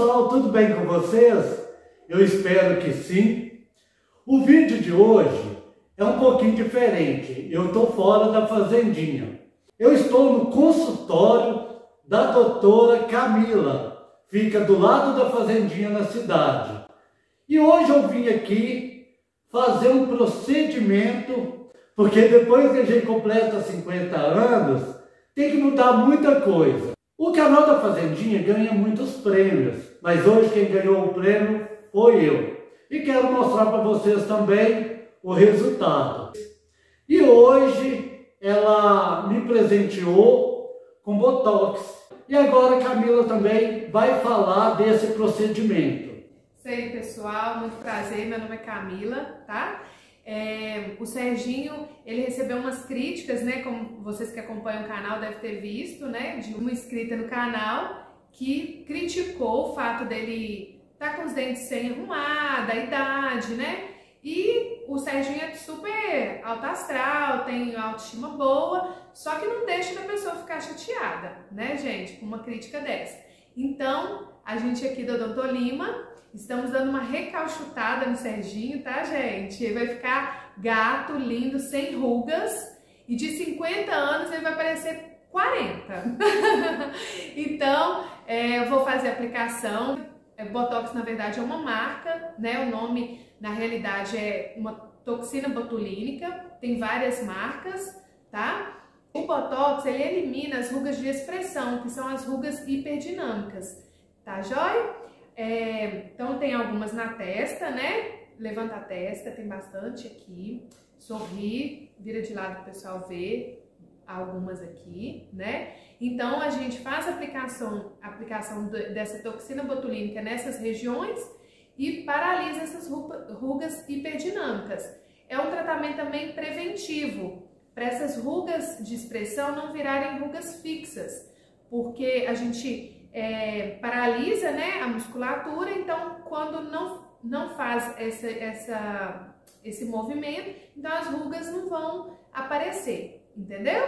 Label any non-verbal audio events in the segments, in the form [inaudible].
pessoal, tudo bem com vocês? Eu espero que sim. O vídeo de hoje é um pouquinho diferente. Eu estou fora da fazendinha. Eu estou no consultório da doutora Camila. Fica do lado da fazendinha na cidade. E hoje eu vim aqui fazer um procedimento, porque depois que a gente completa 50 anos, tem que mudar muita coisa. O canal da Fazendinha ganha muitos prêmios, mas hoje quem ganhou o prêmio foi eu. E quero mostrar para vocês também o resultado. E hoje ela me presenteou com Botox. E agora a Camila também vai falar desse procedimento. Aí, pessoal. Muito prazer. Meu nome é Camila, tá? É, o Serginho, ele recebeu umas críticas, né, como vocês que acompanham o canal devem ter visto, né, de uma inscrita no canal que criticou o fato dele estar tá com os dentes sem arrumar, da idade, né, e o Serginho é super alto astral, tem autoestima boa, só que não deixa a pessoa ficar chateada, né, gente, com uma crítica dessa. Então, a gente aqui do Doutor Lima Estamos dando uma recalchutada no Serginho, tá, gente? Ele vai ficar gato, lindo, sem rugas. E de 50 anos ele vai parecer 40. [laughs] então, é, eu vou fazer a aplicação. É, Botox, na verdade, é uma marca, né? O nome, na realidade, é uma toxina botulínica. Tem várias marcas, tá? O Botox, ele elimina as rugas de expressão, que são as rugas hiperdinâmicas. Tá joia? É, então tem algumas na testa, né? Levanta a testa, tem bastante aqui. Sorri, vira de lado o pessoal ver algumas aqui, né? Então a gente faz a aplicação, aplicação dessa toxina botulínica nessas regiões e paralisa essas rugas hiperdinâmicas. É um tratamento também preventivo, para essas rugas de expressão não virarem rugas fixas, porque a gente é, paralisa né, a musculatura, então quando não, não faz essa, essa, esse movimento, então as rugas não vão aparecer, entendeu?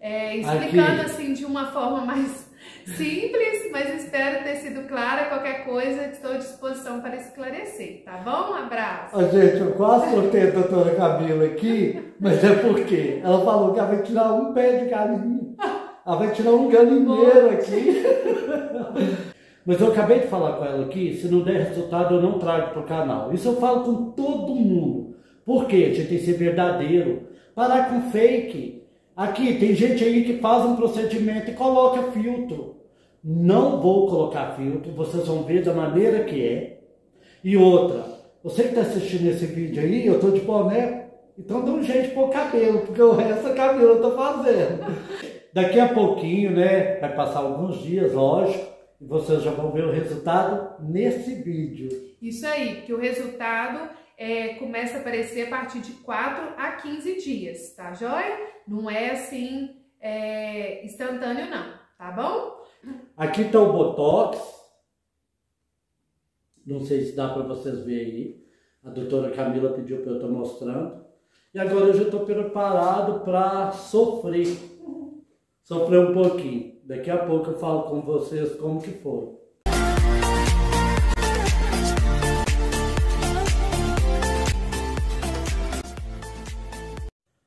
É, explicando Aqui. assim de uma forma mais [laughs] simples, mas espero ter sido clara. Qualquer coisa, estou à disposição para esclarecer, tá bom? Um abraço. Gente, eu quase cortei a doutora Camila aqui, mas é porque ela falou que ela vai tirar um pé de galinha. Ela vai tirar um galinheiro aqui. [laughs] Mas eu acabei de falar com ela aqui, se não der resultado eu não trago para o canal. Isso eu falo com todo mundo. Por quê? A gente tem que ser verdadeiro. Parar com fake. Aqui, tem gente aí que faz um procedimento e coloca filtro. Não vou colocar filtro, vocês vão ver da maneira que é. E outra, você que está assistindo esse vídeo aí, eu estou de boné, então dá um jeito pôr cabelo, porque o resto é cabelo eu estou fazendo. [laughs] Daqui a pouquinho, né, vai passar alguns dias, lógico, e vocês já vão ver o resultado nesse vídeo. Isso aí, que o resultado é, começa a aparecer a partir de 4 a 15 dias, tá joia? Não é assim é, instantâneo não, tá bom? Aqui está o Botox, não sei se dá para vocês verem aí, a doutora Camila pediu para eu estar mostrando. E agora eu já estou preparado para sofrer sofrer um pouquinho. Daqui a pouco eu falo com vocês como que foi.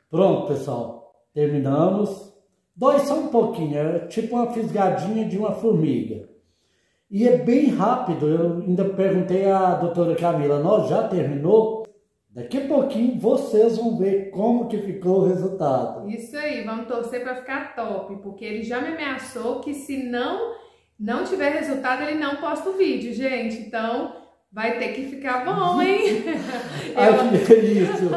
Pronto, pessoal. Terminamos. Dói só um pouquinho, é tipo uma fisgadinha de uma formiga. E é bem rápido. Eu ainda perguntei à doutora Camila, nós já terminou? Daqui a pouquinho vocês vão ver como que ficou o resultado. Isso aí, vamos torcer para ficar top, porque ele já me ameaçou que se não não tiver resultado, ele não posta o vídeo, gente. Então, vai ter que ficar bom, [laughs] hein? Aqui é isso.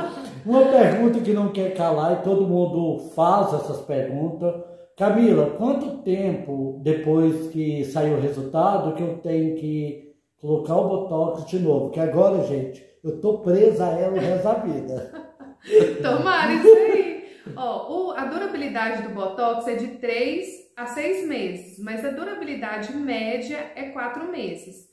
Uma pergunta que não quer calar e todo mundo faz essas perguntas. Camila, quanto tempo depois que saiu o resultado que eu tenho que colocar o Botox de novo? Que agora, gente, eu tô presa a ela o resto da vida. [laughs] Tomara isso aí. Ó, o, a durabilidade do Botox é de 3 a 6 meses, mas a durabilidade média é 4 meses.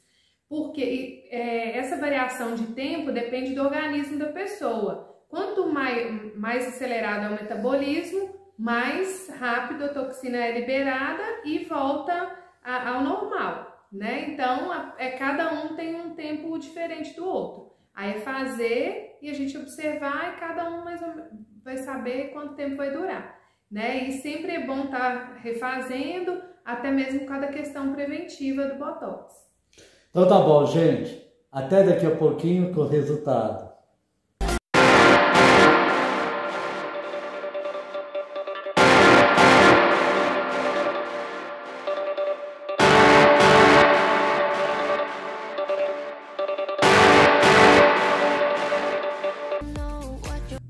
Porque é, essa variação de tempo depende do organismo da pessoa. Quanto mais, mais acelerado é o metabolismo, mais rápido a toxina é liberada e volta a, ao normal né? Então, é cada um tem um tempo diferente do outro. Fazer e a gente observar e cada um mais vai saber quanto tempo vai durar, né? E sempre é bom estar tá refazendo, até mesmo por causa da questão preventiva do Botox. Então tá bom, gente. Até daqui a pouquinho com o resultado.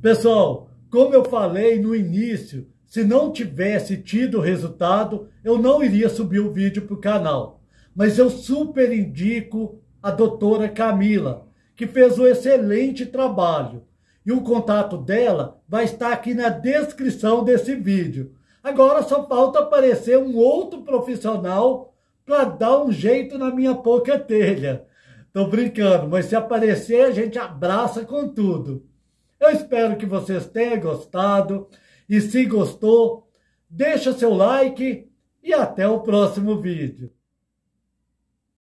Pessoal, como eu falei no início, se não tivesse tido resultado, eu não iria subir o vídeo para o canal. Mas eu super indico a doutora Camila, que fez um excelente trabalho. E o contato dela vai estar aqui na descrição desse vídeo. Agora só falta aparecer um outro profissional para dar um jeito na minha pouca telha. Tô brincando, mas se aparecer a gente abraça com tudo. Eu espero que vocês tenham gostado e se gostou, deixa seu like e até o próximo vídeo.